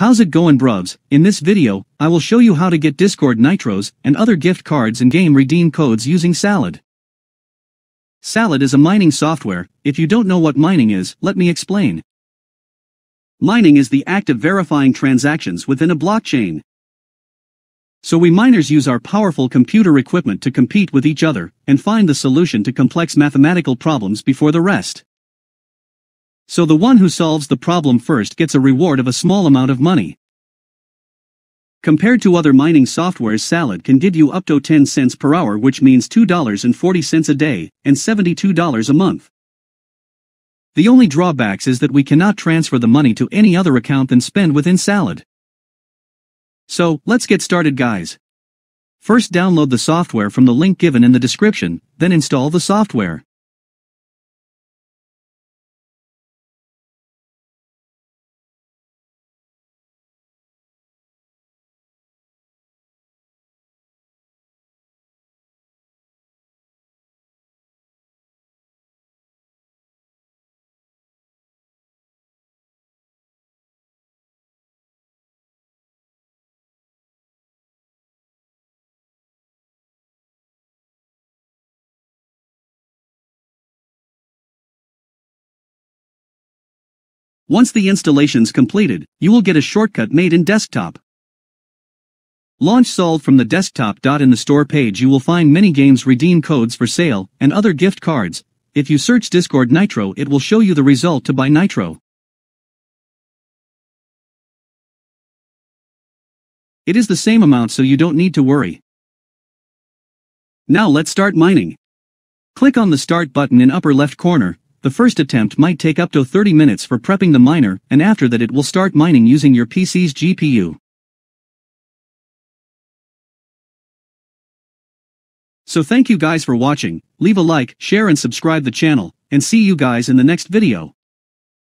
How's it going bruvs? In this video, I will show you how to get Discord Nitros and other gift cards and game redeem codes using Salad. Salad is a mining software, if you don't know what mining is, let me explain. Mining is the act of verifying transactions within a blockchain. So we miners use our powerful computer equipment to compete with each other and find the solution to complex mathematical problems before the rest. So the one who solves the problem first gets a reward of a small amount of money. Compared to other mining softwares Salad can give you up to 10 cents per hour which means $2.40 a day and $72 a month. The only drawbacks is that we cannot transfer the money to any other account than spend within Salad. So, let's get started guys. First download the software from the link given in the description, then install the software. Once the installation's completed, you will get a shortcut made in desktop. Launch Salad from the desktop. In the store page you will find many games redeem codes for sale and other gift cards. If you search Discord Nitro it will show you the result to buy Nitro. It is the same amount so you don't need to worry. Now let's start mining. Click on the Start button in upper left corner, the first attempt might take up to 30 minutes for prepping the miner and after that it will start mining using your PC's GPU. So thank you guys for watching, leave a like, share and subscribe the channel, and see you guys in the next video.